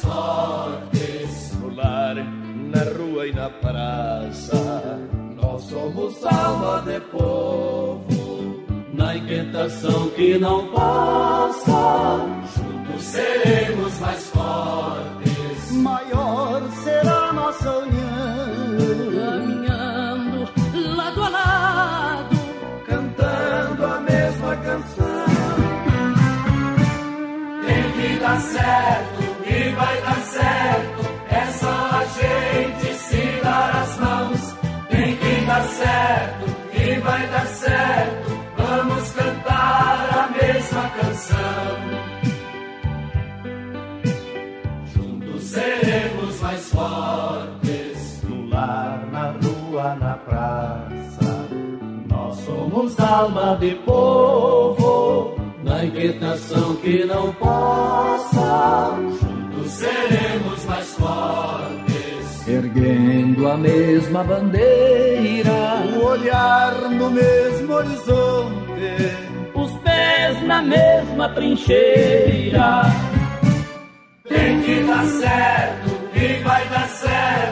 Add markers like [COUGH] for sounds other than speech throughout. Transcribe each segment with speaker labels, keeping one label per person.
Speaker 1: fortes.
Speaker 2: No
Speaker 3: lar, na rua e na praça,
Speaker 1: nós somos alma de povo. Na inquietação que não passa, juntos seremos mais fortes.
Speaker 3: Maior será nossa união,
Speaker 2: caminhando lado a lado,
Speaker 1: cantando a mesma canção. Tem que dar certo
Speaker 3: na praça,
Speaker 1: nós somos alma de povo. Na inquietação que não possa, juntos seremos mais fortes.
Speaker 3: Erguendo a mesma bandeira,
Speaker 4: o olhar no mesmo horizonte,
Speaker 2: os pés na mesma trincheira.
Speaker 1: Tem que dar certo e vai dar certo,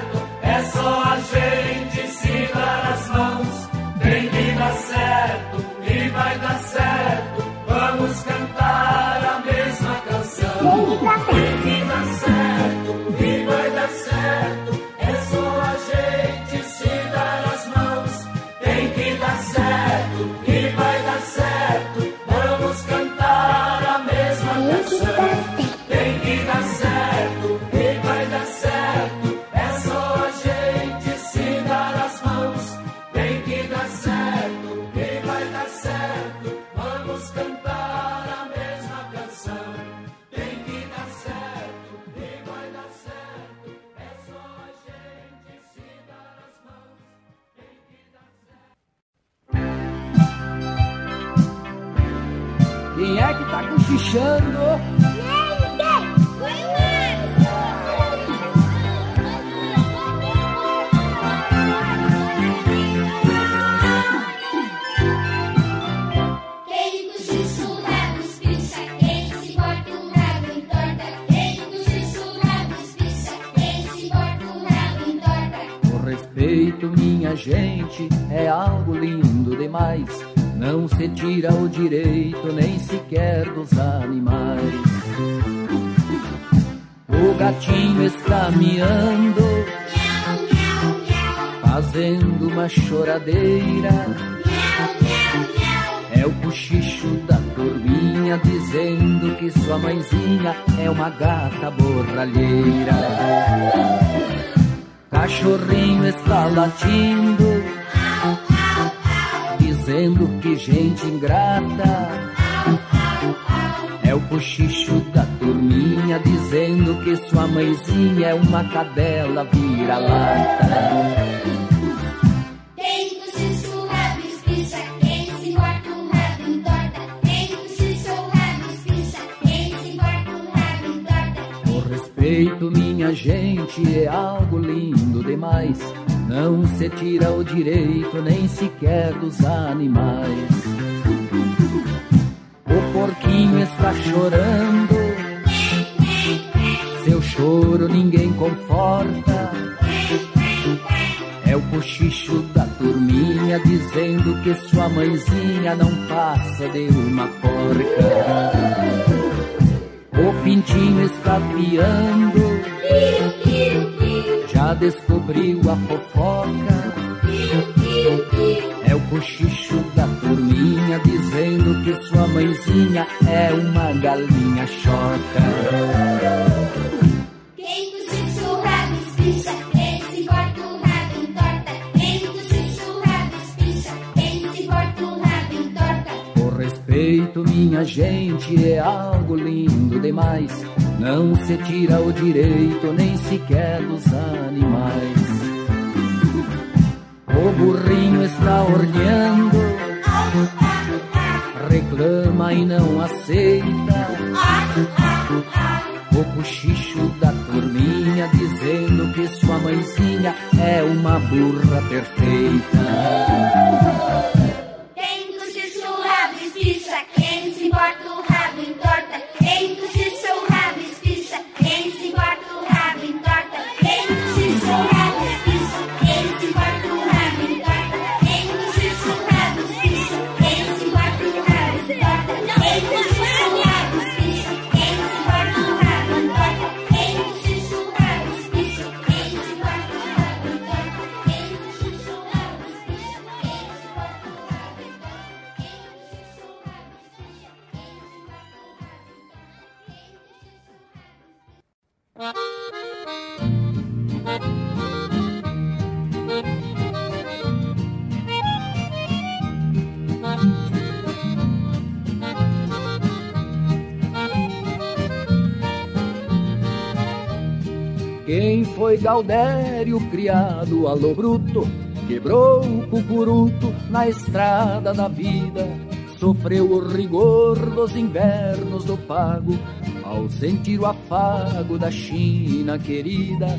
Speaker 3: Quem é que tá cochichando?
Speaker 5: Rabo entorta. O
Speaker 3: respeito, minha gente, é algo lindo demais. Não se tira o direito nem sequer dos animais. O gatinho está miando, fazendo uma choradeira. É o cochicho da turminha dizendo que sua mãezinha é uma gata borralheira. Cachorrinho está latindo, dizendo que gente ingrata. É o cochicho da turminha dizendo que sua mãezinha é uma cadela vira-lata. Respeito, minha gente, é algo lindo demais. Não se tira o direito nem sequer dos animais. O porquinho está chorando, seu choro ninguém conforta. É o cochicho da turminha dizendo que sua mãezinha não passa de uma porca. O pintinho está piando, já descobriu a fofoca. É o cochicho da turminha dizendo que sua mãezinha é uma galinha choca.
Speaker 5: Quem cochichou rabo espicha, quem se corta o rabo. Quem cochichou rabo espicha, quem se
Speaker 3: corta o rabo entorta. Respeito, minha gente, é algo lindo demais. Não se tira o direito nem sequer dos animais. O burrinho está ordenhando, reclama e não aceita. O cochicho da turminha dizendo que sua mãezinha é uma burra perfeita.
Speaker 5: Quem
Speaker 3: foi Gaudério criado a lo bruto, quebrou o cucuruto na estrada da vida, sofreu o rigor dos invernos do pago, ao sentir o afago da China querida,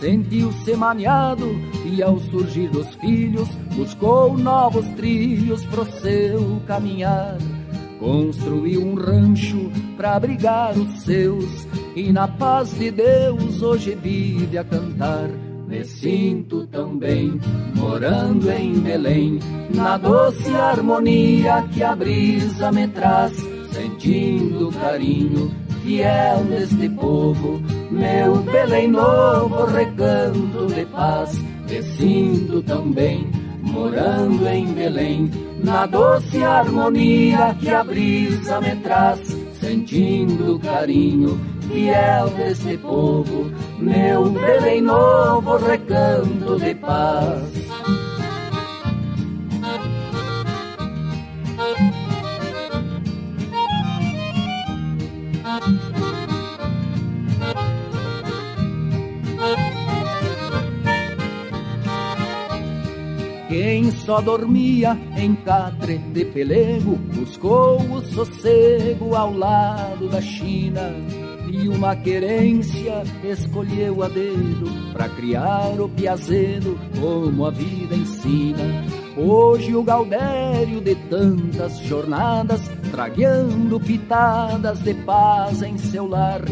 Speaker 3: sentiu-se maniado e ao surgir dos filhos, buscou novos trilhos pro seu caminhar. Construiu um rancho para abrigar os seus e na paz de Deus hoje vive a cantar. Me sinto tão bem, morando em Belém, na doce harmonia que a brisa me traz, sentindo carinho fiel deste povo, meu Belém novo recanto de paz. Me sinto tão bem, morando em Belém, na doce harmonia que a brisa me traz, sentindo o carinho fiel desse povo, meu Belém novo recanto de paz. Só dormia em catre de pelego buscou o sossego ao lado da China e uma querência escolheu a dedo para criar o piazedo como a vida ensina. Hoje o Gaudério de tantas jornadas, tragueando pitadas de paz em seu lar,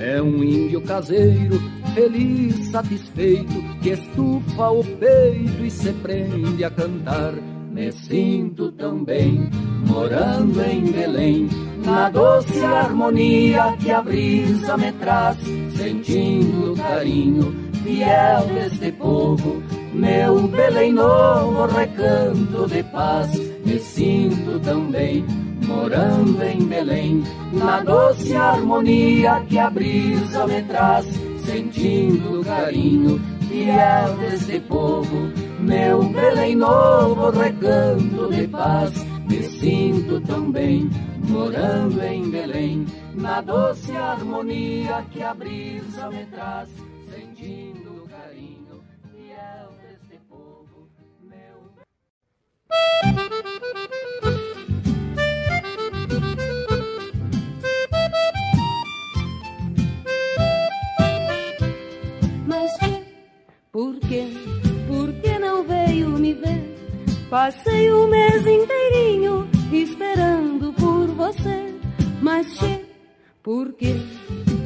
Speaker 3: é um índio caseiro, feliz, satisfeito, que estufa o peito e se prende a cantar. Me sinto tão bem, morando em Belém, na doce harmonia que a brisa me traz, sentindo o carinho fiel deste povo, meu Belém novo recanto de paz. Me sinto tão bem, morando em Belém, na doce harmonia que a brisa me traz, sentindo o carinho fiel deste povo, meu Belém novo recanto de paz. Me sinto tão bem, morando em Belém, na doce harmonia que a brisa me traz, sentindo o carinho fiel deste povo, meu
Speaker 6: por quê? Por que não veio me ver? Passei o mês inteirinho esperando por você. Mas que, por quê?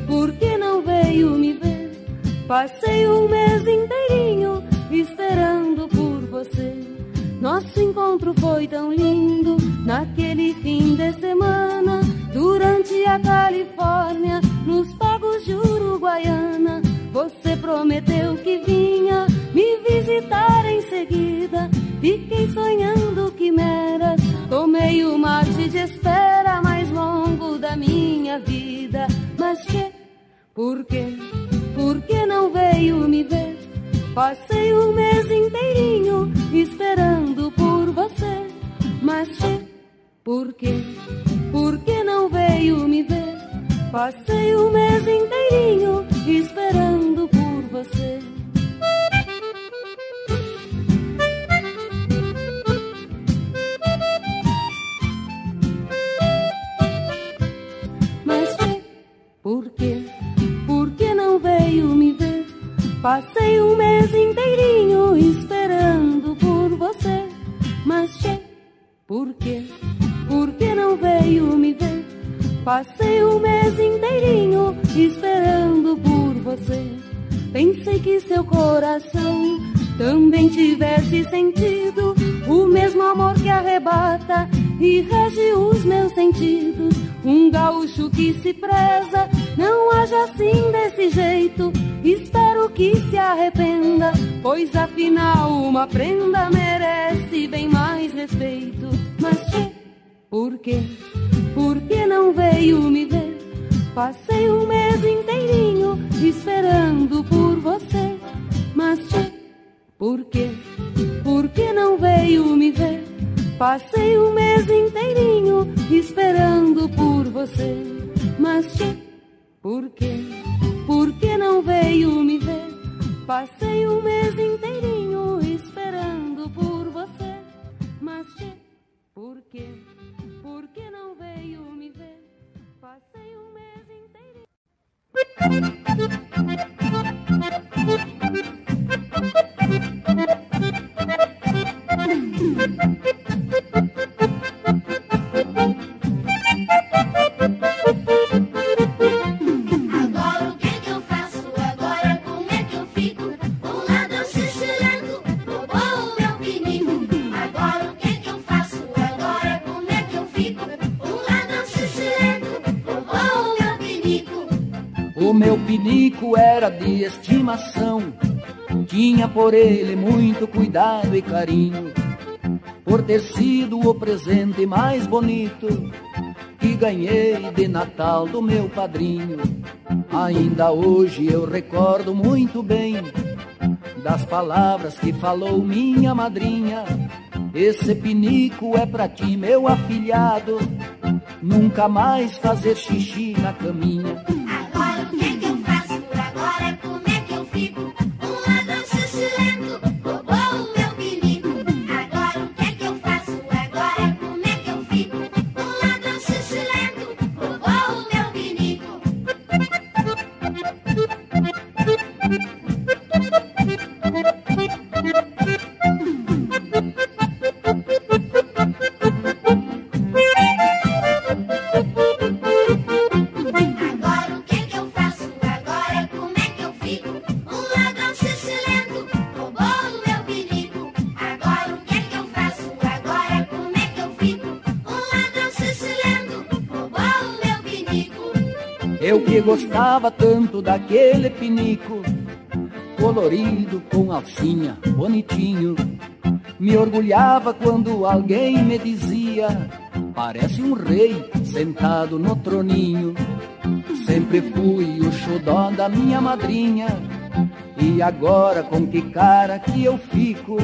Speaker 6: Por que não veio me ver? Passei o mês inteirinho esperando por você. Nosso encontro foi tão lindo naquele fim de semana, durante a Califórnia, nos pagos de Uruguaiana. Você prometeu que vinha me visitar em seguida. Fiquei sonhando quimeras, tomei o mate de espera mais longo da minha vida. Mas que, por quê? Por que não veio me ver? Passei o mês inteirinho esperando por você. Mas que, por quê? Passei o mês inteirinho esperando por você. Mas que, por quê? Por que não veio me ver? Passei um mês inteirinho esperando por você. Mas che, por quê? Por que não veio me ver? Passei um mês inteirinho esperando por você. Pensei que seu coração também tivesse sentido o mesmo amor que arrebata e rege os meus sentidos. Um gaúcho que se preza, não haja assim desse jeito. Espero que se arrependa, pois afinal uma prenda merece bem mais respeito. Mas por quê? Por que não veio me ver? Passei um mês inteirinho esperando por você. Mas che, por quê? Por que não veio me ver? Passei um mês inteirinho esperando por você. Mas che, por quê? Por que não veio me ver? Passei um mês inteirinho esperando por você. Mas che, por quê?
Speaker 3: Era de estimação, tinha por ele muito cuidado e carinho, por ter sido o presente mais bonito que ganhei de Natal do meu padrinho. Ainda hoje eu recordo muito bem das palavras que falou minha madrinha. Esse pinico é pra ti, meu afilhado, nunca mais fazer xixi na caminha. Gostava tanto daquele pinico, colorido com alcinha, bonitinho. Me orgulhava quando alguém me dizia: Parece um rei sentado no troninho. Sempre fui o xodó da minha madrinha. E agora com que cara que eu fico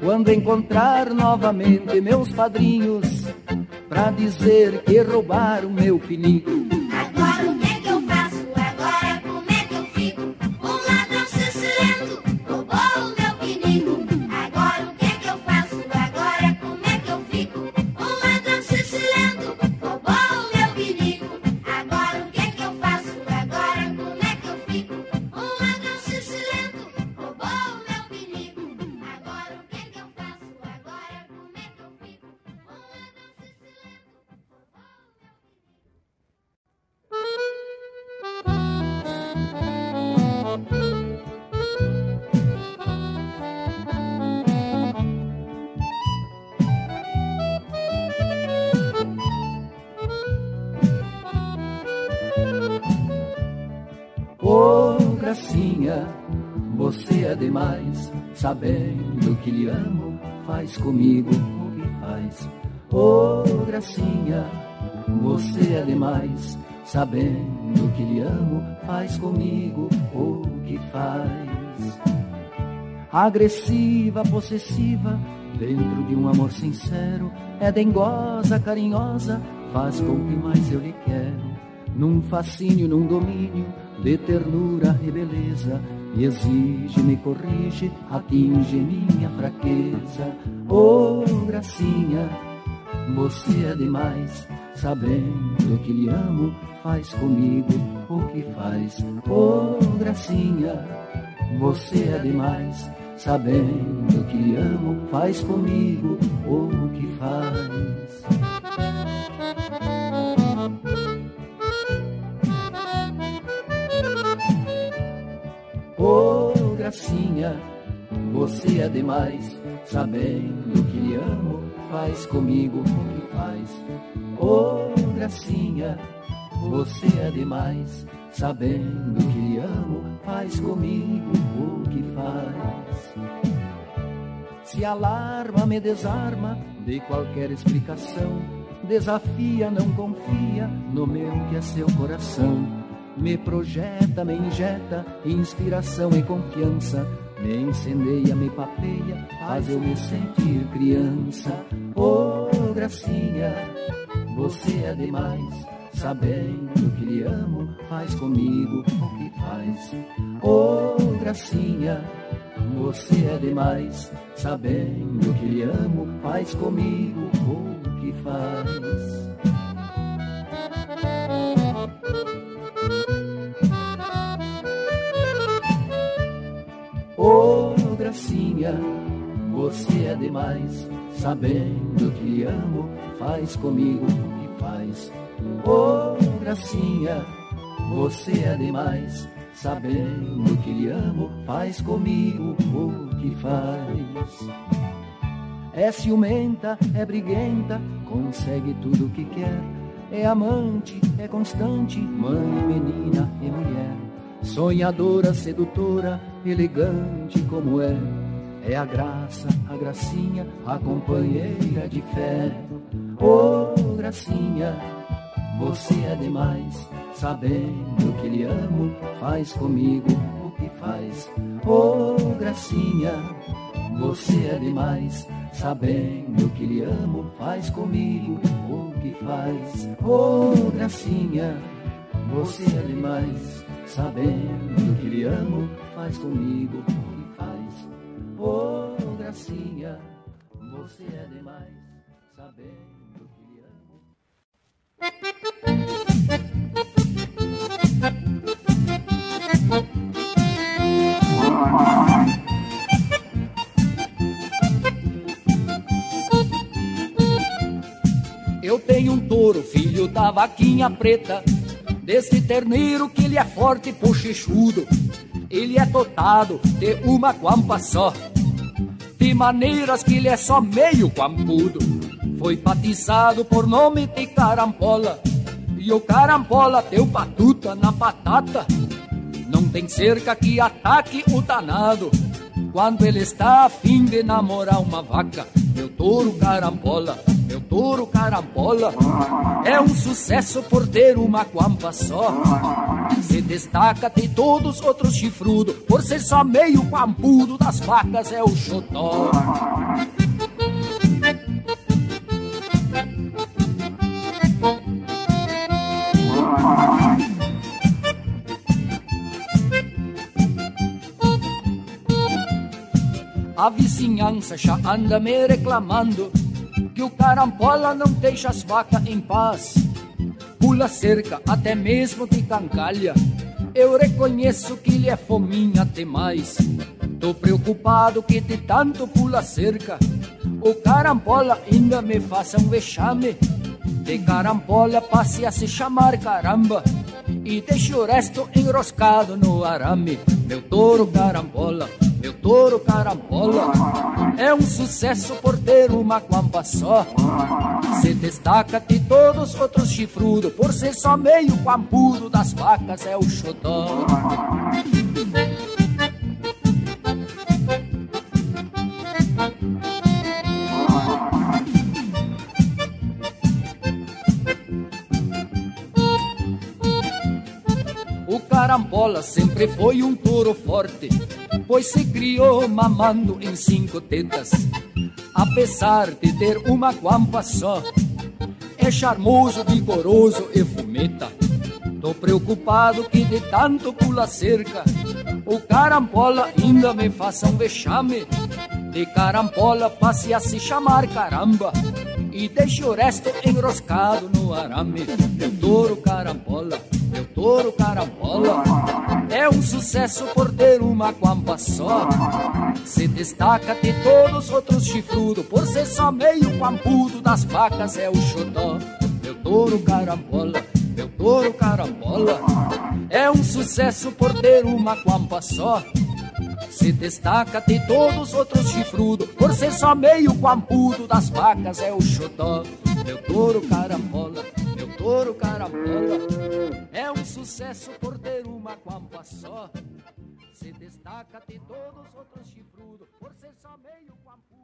Speaker 3: quando encontrar novamente meus padrinhos pra dizer que roubaram meu pinico. Sabendo que lhe amo, faz comigo o que faz. Ô gracinha, você é demais, sabendo que lhe amo, faz comigo o que faz. Agressiva, possessiva, dentro de um amor sincero, é dengosa, carinhosa, faz com que mais eu lhe quero. num fascínio, num domínio de ternura e beleza. Me exige, me corrige, atinge minha fraqueza. Oh, gracinha, você é demais, sabendo que lhe amo, faz comigo o que faz. Oh, gracinha, você é demais, sabendo que lhe amo, faz comigo o que faz. Oh, gracinha, você é demais, sabendo que lhe amo, faz comigo o que faz. Oh, gracinha, você é demais, sabendo que lhe amo, faz comigo o que faz. Se alarma, me desarma de qualquer explicação, desafia, não confia no meu que é seu coração me projeta, me injeta inspiração e confiança, me incendeia, me papeia, faz eu me sentir criança. Oh, gracinha, você é demais, sabendo que lhe amo, faz comigo o que faz. Oh, gracinha, você é demais, sabendo que lhe amo, faz comigo o que faz. Oh, gracinha, você é demais, sabendo que amo, faz comigo o que faz. Oh, gracinha, você é demais, sabendo que lhe amo, faz comigo o que faz. É ciumenta, é briguenta, consegue tudo o que quer. É amante, é constante, mãe, menina e mulher. Sonhadora, sedutora, elegante como é. É a graça, a gracinha, a companheira de fé. Oh, gracinha, você é demais, sabendo que lhe amo, faz comigo o que faz. Oh, gracinha, você é demais, sabendo que lhe amo, faz comigo o que faz. Oh, gracinha, você é demais sabendo que lhe amo, faz comigo o que faz. Oh, gracinha, você é demais, sabendo que lhe amo. Eu tenho um touro, filho da vaquinha preta desse terneiro que ele é forte e puxichudo. Ele é dotado de uma guampa só, de maneiras que ele é só meio guampudo. Foi batizado por nome de carambola, e o carambola deu batuta na batata. Não tem cerca que ataque o danado, quando ele está a fim de namorar uma vaca. Meu touro carambola meu touro carambola é um sucesso por ter uma guampa só. Se destaca de todos os outros chifrudos, por ser só meio guampudo das vacas é o xodó. A vizinhança já anda me reclamando que o carambola não deixa as vacas em paz. Pula cerca, até mesmo de cancalha. Eu reconheço que ele é fominha demais. Tô preocupado que de tanto pula cerca, o carambola ainda me faça um vexame. De carambola passe a se chamar caramba e deixe o resto enroscado no arame. Meu touro carambola meu touro carambola é um sucesso por ter uma guampa só. Se destaca de todos os outros chifrudos, por ser só meio guampudo das vacas, é o xodó. Carambola sempre foi um touro forte pois se criou mamando em cinco tetas. Apesar de ter uma guampa só, é charmoso, vigoroso e fumeta. Tô preocupado que de tanto pula cerca, o carambola ainda me faça um vexame. De carambola passe a se chamar caramba e deixe o resto enroscado no arame. Meu touro carambola, touro carambola, é um sucesso por ter uma quampa só. Se destaca de todos os outros chifrudos, por ser só meio quampudo das vacas é o xodó. Meu touro carambola, meu touro carambola, é um sucesso por ter uma quampa só. Se destaca de todos os outros chifrudos, por ser só meio quampudo das vacas é o xodó. Meu touro carambola, touro carambola, é um sucesso por ter uma quampa só. Se destaca de todos os outros chifrudos, por ser só meio quampudo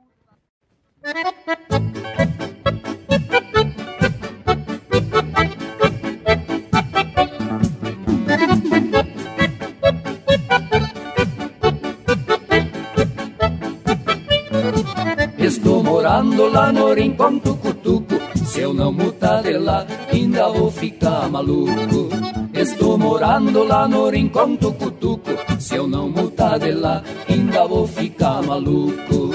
Speaker 3: Morando lá no rincão tucutuco Se eu não mutar de lá, ainda vou ficar maluco Estou morando lá no rincão tucutuco Se eu não mutar de lá, ainda vou ficar maluco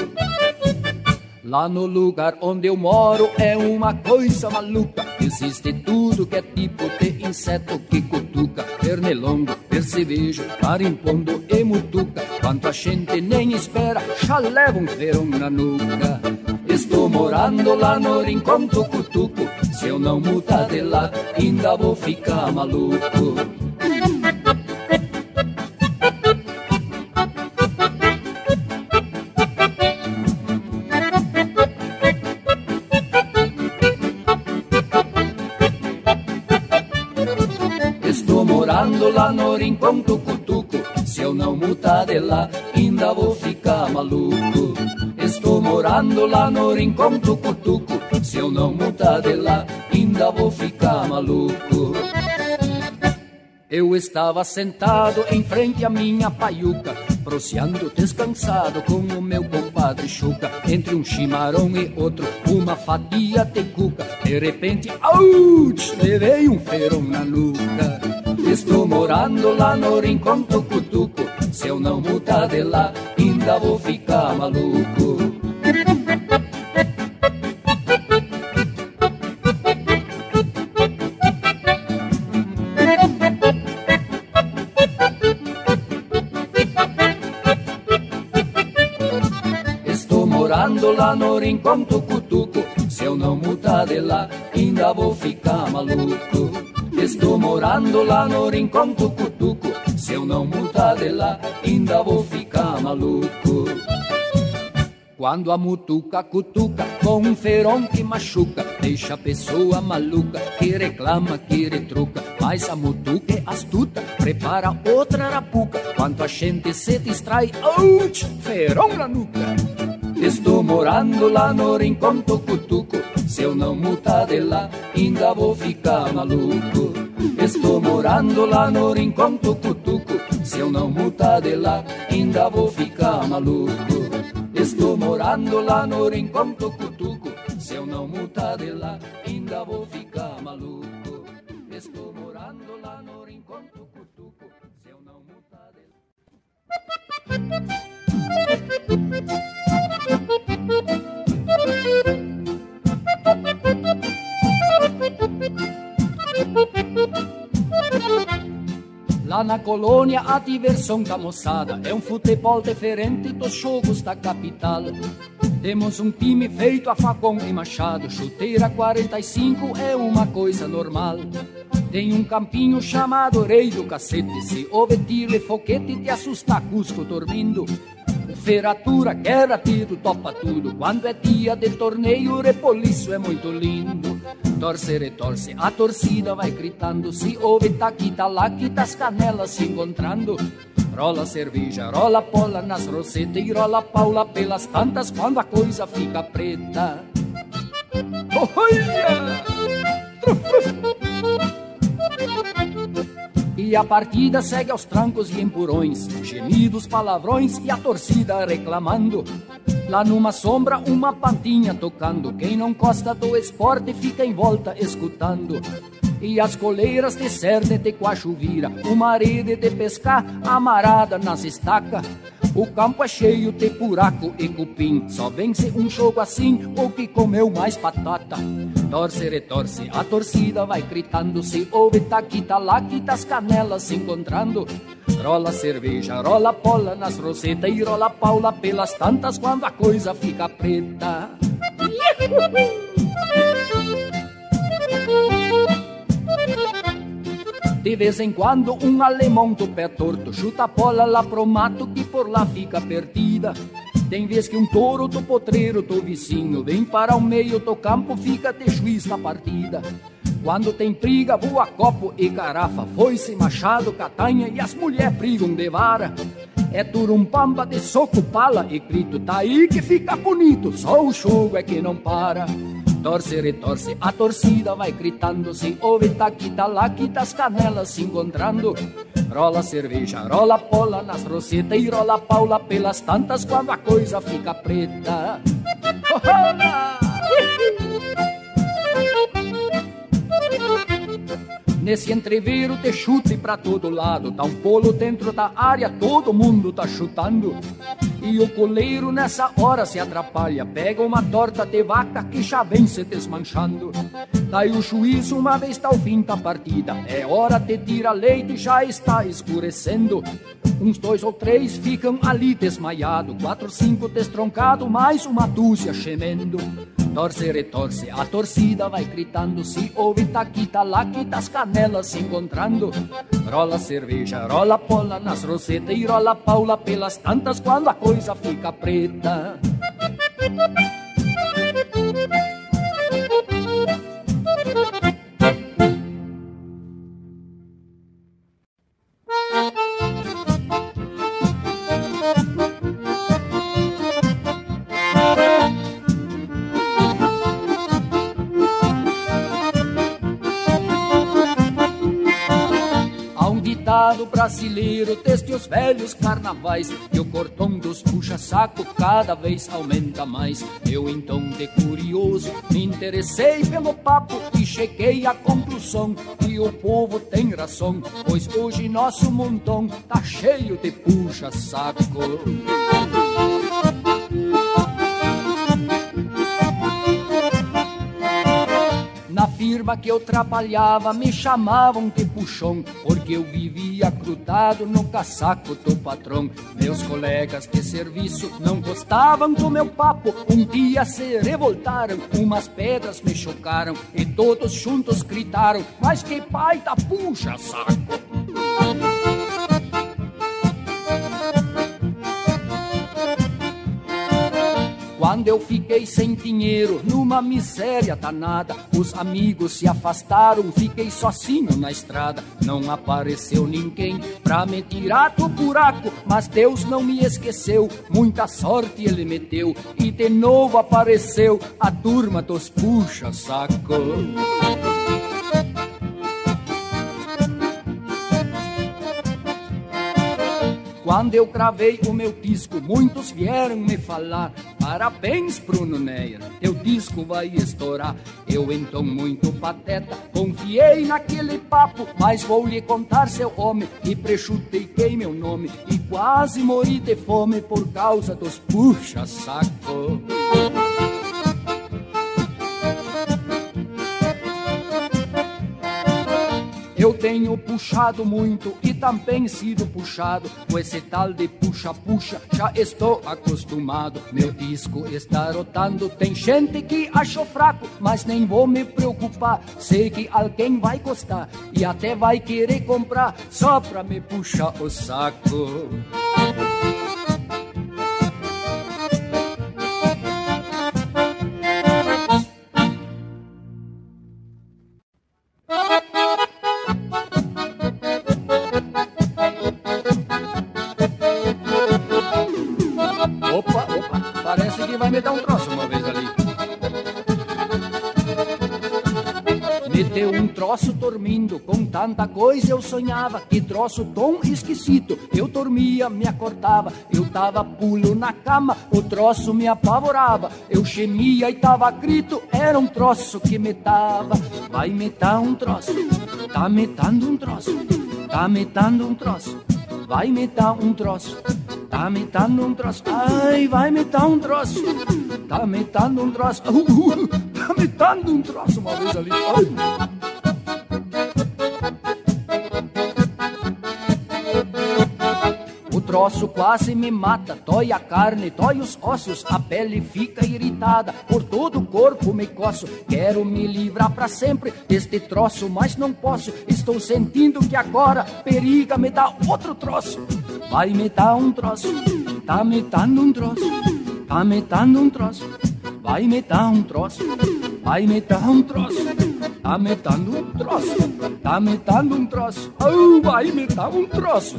Speaker 3: Lá no lugar onde eu moro é uma coisa maluca. Existe tudo que é tipo de inseto que cutuca. Pernilongo, percevejo, carimpondo e mutuca. Quanto a gente nem espera, já leva um verão na nuca. Estou morando lá no rincão tucutuco. Se eu não mudar de lá, ainda vou ficar maluco. Estou morando lá no rincão tucutuco. Se eu não mudar de lá, ainda vou ficar maluco. Morando lá no rincão tucutuco. Se eu não mudar de lá, ainda vou ficar maluco. Eu estava sentado em frente à minha paiuca, proseando descansado com o meu compadre Chuca. Entre um chimarrão e outro, uma fatia de cuca. De repente, ouch, levei um feirão na nuca. Estou morando lá no rincão tucutuco. Se eu não mudar de lá, ainda vou ficar maluco. Lá no rincão tucutuco. Se eu não mudar de lá, ainda vou ficar maluco. Estou morando lá no rincão tucutuco. Se eu não mudar de lá, ainda vou ficar maluco. Quando a mutuca cutuca com um ferão que machuca, deixa a pessoa maluca que reclama, que retruca. Mas a mutuca é astuta, prepara outra arapuca. Quando a gente se distrai, ouch, ferão na nuca. Estou morando lá no rincão tucutuco. Se eu não mudar de lá, ainda vou ficar maluco. Estou morando lá no rincão tucutuco. Se eu não mudar de lá, ainda vou ficar maluco. Estou morando lá no rincão tucutuco. Se eu não mudar de lá, ainda vou ficar maluco. Estou morando lá no rincão tucutuco. Se eu não mudar de lá. Lá na colônia a diversão da moçada é um futebol diferente dos jogos da capital. Temos um time feito a facão e machado, chuteira 45 é uma coisa normal. Tem um campinho chamado Rei do Cacete, se houve tiro e foguete te assusta Cusco dormindo. O Feratura, guerra, tiro, topa tudo. Quando é dia de torneio, o é muito lindo. Torce, retorce, a torcida vai gritando. Se ouve taquita, laquita, as canelas se encontrando. Rola cerveja, rola pola nas rosetas e rola paula pelas tantas quando a coisa fica preta. Olha! E a partida segue aos trancos e empurrões, gemidos, palavrões e a torcida reclamando. Lá numa sombra, uma pantinha tocando. Quem não gosta do esporte fica em volta escutando. E as coleiras de cerne de coachuvira, uma rede de pescar amarada nas estacas. O campo é cheio de buraco e cupim, só vence um jogo assim o que comeu mais batata. Torce, retorce, a torcida vai gritando, se ouve taquita, laquita, as canelas se encontrando. Rola cerveja, rola pola nas rosetas e rola paula pelas tantas quando a coisa fica preta. [LAUGHS] De vez em quando um alemão do pé torto chuta a pola lá pro mato que por lá fica perdida. Tem vez que um touro do potreiro do vizinho vem para o meio do campo, fica de juiz na partida. Quando tem briga, voa copo e carafa, foice, machado, catanha e as mulheres brigam de vara. É turumpamba de soco, pala e grito, tá aí que fica bonito, só o show é que não para. Torce, retorce, a torcida vai gritando, se ouve taquita, laquita, as canelas se encontrando. Rola cerveja, rola pola nas rosetas e rola paula pelas tantas quando a coisa fica preta. Nesse entreveiro te chute pra todo lado, tá um polo dentro da área, todo mundo tá chutando. E o coleiro nessa hora se atrapalha, pega uma torta de vaca que já vem se desmanchando. Daí o juiz uma vez tá ao fim da partida, é hora de tirar leite, já está escurecendo. Uns dois ou três ficam ali desmaiado, quatro, cinco destroncado, mais uma dúzia gemendo. Torce, retorce, a torcida vai gritando, se ouve taquita, laquita, as canelas se encontrando. Rola cerveja, rola pola nas rosetas e rola paula pelas tantas quando a coisa fica preta. Brasileiro desde os velhos carnavais. Que o cordão dos puxa-saco cada vez aumenta mais. Eu então de curioso me interessei pelo papo E cheguei à conclusão que o povo tem razão Pois hoje nosso montão tá cheio de puxa-saco Na firma que eu trabalhava me chamavam de puxão, porque eu vivia grudado no casaco do patrão. Meus colegas de serviço não gostavam do meu papo, um dia se revoltaram, umas pedras me chocaram e todos juntos gritaram: Mas que pai da puxa saco! Quando eu fiquei sem dinheiro, numa miséria danada, os amigos se afastaram, fiquei sozinho na estrada. Não apareceu ninguém pra me tirar do buraco, mas Deus não me esqueceu, muita sorte ele me deu. E de novo apareceu a turma dos puxa-saco. Quando eu gravei o meu disco, muitos vieram me falar Parabéns, Bruno Neyer, teu disco vai estourar. Eu então, muito pateta, confiei naquele papo Mas vou lhe contar, seu homem, que prechutei meu nome E quase morri de fome por causa dos puxa-saco Eu tenho puxado muito e também sido puxado. Com esse tal de puxa-puxa, já estou acostumado. Meu disco está rotando. Tem gente que achou fraco, mas nem vou me preocupar. Sei que alguém vai gostar e até vai querer comprar só pra me puxar o saco. Troço dormindo, com tanta coisa eu sonhava. Que troço tão esquisito, eu dormia, me acordava. Eu tava pulo na cama, o troço me apavorava. Eu gemia e tava grito, era um troço que metava. Vai metar um troço, tá metando um troço, tá metando um troço. Vai metar um troço, tá metando um troço. Ai, vai metar um troço, tá metando um troço. Uh, uh, tá metando um troço uma vez ali. Ai. Troço quase me mata, dói a carne, dói os ossos, a pele fica irritada, por todo o corpo me coço. Quero me livrar para sempre deste troço, mas não posso. Estou sentindo que agora periga me dar outro troço. Vai me dar um troço, tá me dando um troço, tá me dando um troço. Vai me dar um troço, vai me dar um troço, tá me dando um troço, tá me dando um troço. Oh, vai me dar um troço.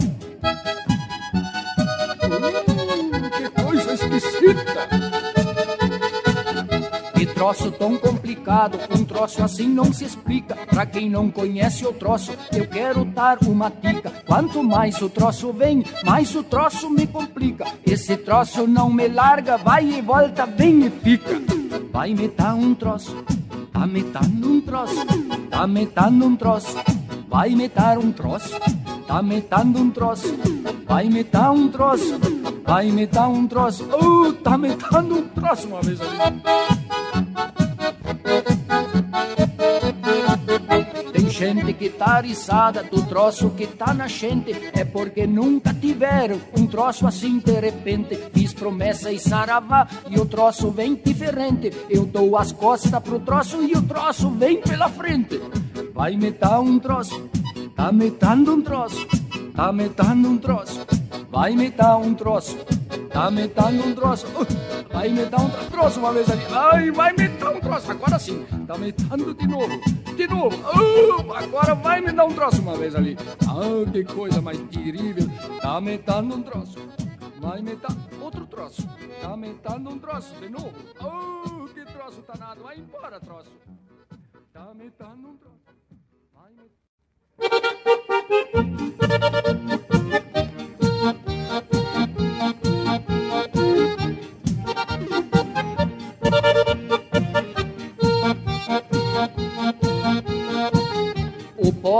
Speaker 3: Troço tão complicado, um troço assim não se explica. Pra quem não conhece o troço, eu quero dar uma dica. Quanto mais o troço vem, mais o troço me complica. Esse troço não me larga, vai e volta, vem e fica. Vai me dar um troço, tá me dando um troço, tá me dando um troço. Vai me dar um troço, tá me dando um troço. Vai me dar um troço, vai me dar um troço. Oh, tá me dando um troço uma vez ali. Gente que tá risada do troço que tá na gente. É porque nunca tiveram um troço assim de repente. Fiz promessa e saravá e o troço vem diferente. Eu dou as costas pro troço e o troço vem pela frente. Vai me dar um troço, tá me dando um troço, tá me dando um troço. Vai me dar um troço, tá me dando um troço. Uh, Vai me dar um tro- troço uma vez ali. Ai, vai me dar um troço. Agora sim, tá me dando de novo, de novo. Uh, agora vai me dar um troço uma vez ali. Ah, que coisa mais terrível. Tá me dando um troço. Vai me dar outro troço. Tá me dando um troço de novo. Oh, que troço danado. Vai embora, troço. Tá me dando um troço. Vai.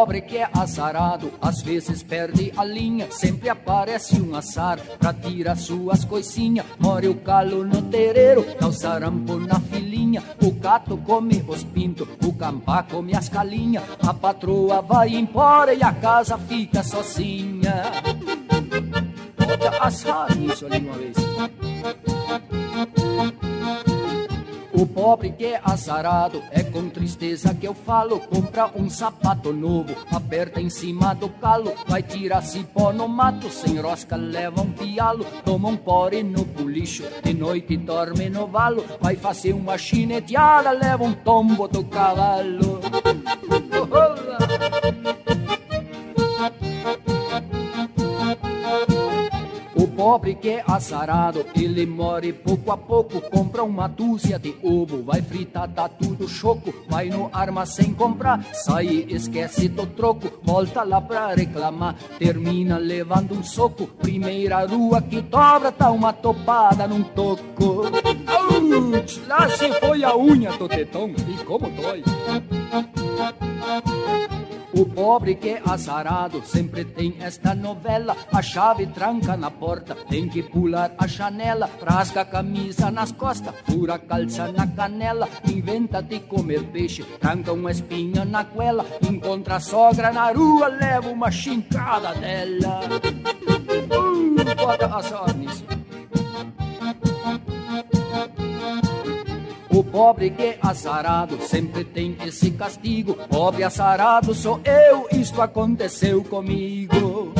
Speaker 3: Pobre que é azarado, às vezes perde a linha. Sempre aparece um azar pra tirar suas coisinhas. More o calo no terreiro, dá o sarampo na filhinha. O gato come os pintos, o campá come as galinhas. A patroa vai embora e a casa fica sozinha. Bota azar nisso ali uma vez. O pobre que é azarado, é com tristeza que eu falo. Compra um sapato novo, aperta em cima do calo. Vai tirar cipó no mato, sem rosca leva um pialo. Toma um pore no pulicho, de noite dorme no valo. Vai fazer uma chineteada, leva um tombo do cavalo. [LAUGHS] Olá! O pobre que é azarado, ele morre pouco a pouco, compra uma dúzia de ovo, vai fritar, tá tudo choco, vai no armazém comprar, sai esquece do troco, volta lá pra reclamar, termina levando um soco, primeira rua que dobra, tá uma topada num toco. Ouch, lá se foi a unha do tetão, e como dói. O pobre que é azarado sempre tem esta novela. A chave tranca na porta, tem que pular a janela. Rasga a camisa nas costas, fura a calça na canela. Inventa de comer peixe, tranca uma espinha na goela. Encontra a sogra na rua, leva uma chincada dela. Uh, bota azar nisso. O pobre que é azarado sempre tem esse castigo. Pobre azarado sou eu, isto aconteceu comigo.